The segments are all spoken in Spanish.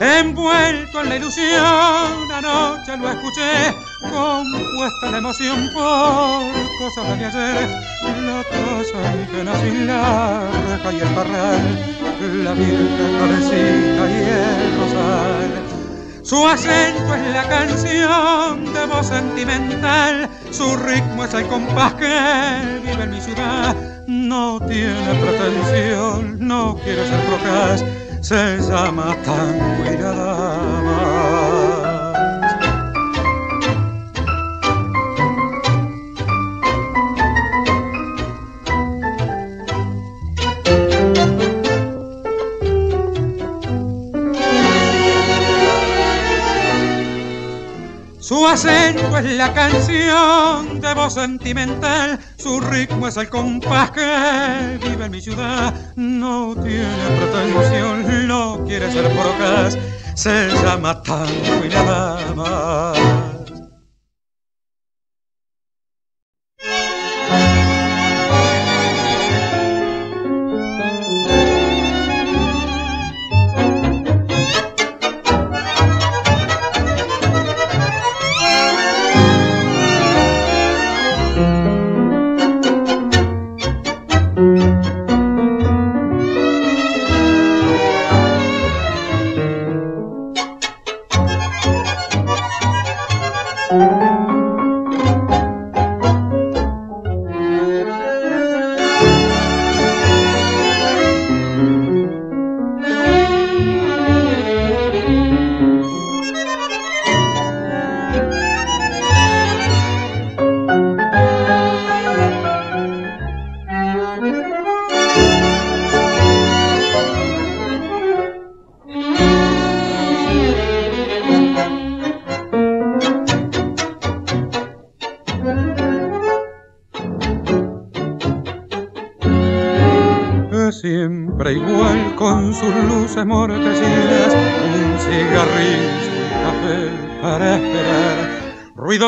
Envuelto en la ilusión, anoche lo escuché, compuesta la emoción por cosas de ayer. La taza y que sin la reja y el parral, la virgen florecita y el rosal su acento es la canción de voz sentimental, su ritmo es el compás que vive en mi ciudad. No tiene pretensión, no quiere ser procas, se llama tango y nada más. Es la canción de voz sentimental, su ritmo es el compás que vive en mi ciudad. No tiene pretensión, no quiere ser procas, se llama tango y nada más.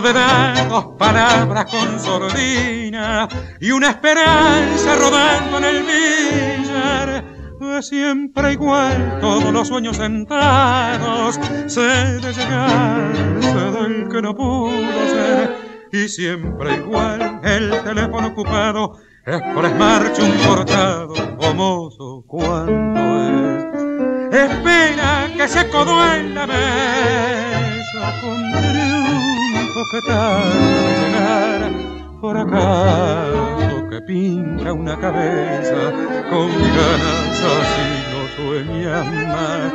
De dedos, palabras con sordina y una esperanza rodando en el billar. Siempre igual, todos los sueños sentados, se de llegar, del que no pudo ser. Y siempre igual, el teléfono ocupado es por esmarche un cortado, famoso cuando es. Espera que se acodó en la mesa con que tarda llegar. Por acaso que pinta una cabeza con ganas así no sueña más.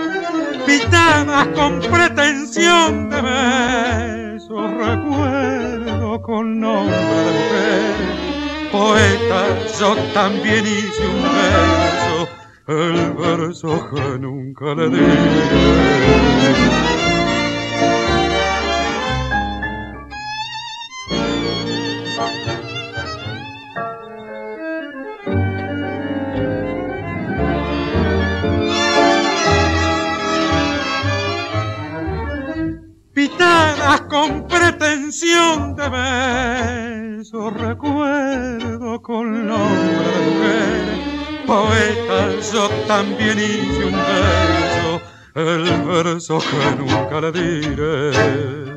Pitadas con pretensión de besos recuerdo con nombre de mujer poeta, yo también hice un verso, el verso que nunca le di. Pitadas con pretensión de beso, recuerdo con nombre de mujer. Poeta, yo también hice un beso, el verso que nunca le diré.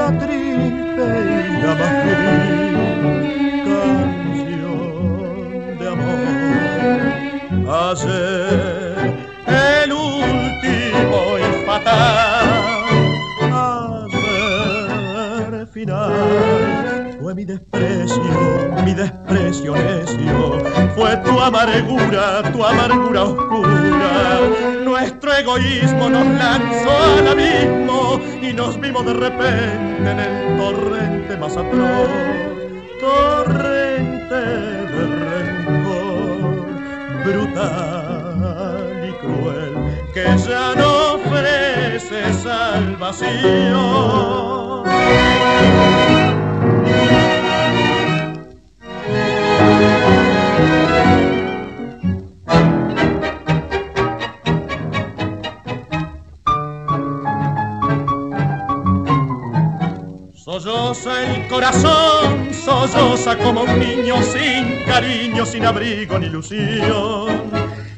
la triste y la más canción de amor. Ayer, el último y fatal, ayer final, fue mi desprecio, mi desprecio necio, fue tu amargura, tu amargura oscura nuestro egoísmo nos lanzó al abismo y nos vimos de repente en el torrente más atroz, torrente de rencor brutal y cruel que ya no ofrece salvación. Solloza el corazón, solloza como un niño sin cariño, sin abrigo ni ilusión.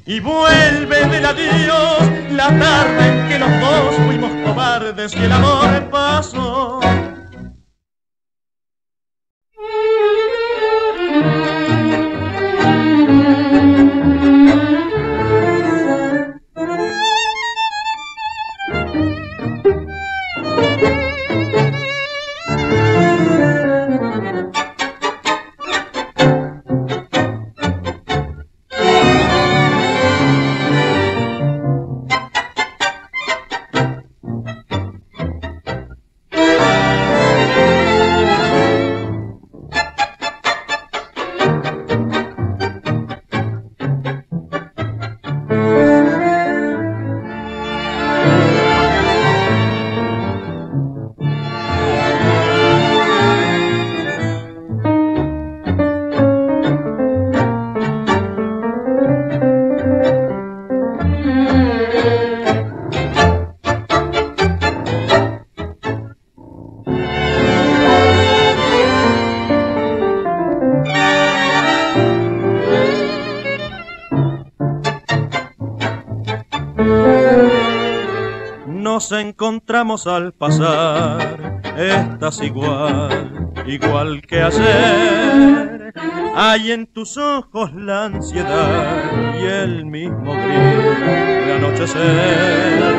Y vuelve del adiós la tarde en que los dos fuimos cobardes y el amor pasó. Encontramos al pasar, estás igual, igual que ayer. Hay en tus ojos la ansiedad y el mismo gris de anochecer.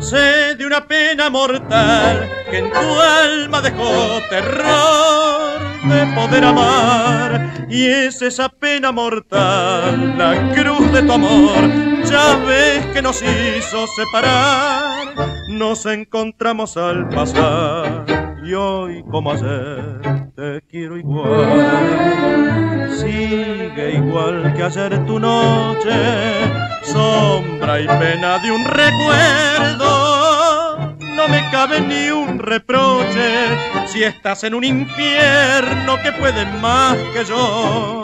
Sé de una pena mortal que en tu alma dejó terror de poder amar y es esa pena mortal, la cruz de tu amor, ya ves que nos hizo separar, nos encontramos al pasar y hoy como ayer te quiero igual. Sigue igual que ayer tu noche, sombra y pena de un recuerdo. No me cabe ni un reproche si estás en un infierno que puede más que yo.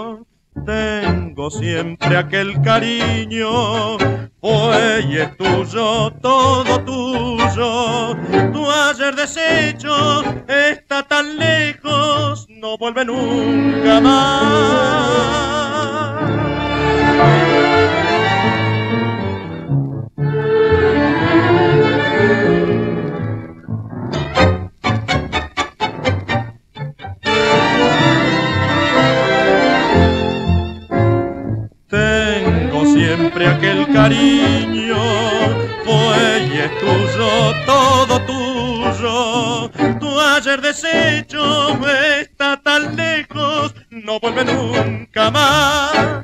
Tengo siempre aquel cariño, fue y es tuyo, todo tuyo. Tu ayer deshecho está tan lejos, no vuelve nunca más. Siempre aquel cariño fue y es tuyo, todo tuyo. Tu ayer deshecho está tan lejos, no vuelve nunca más.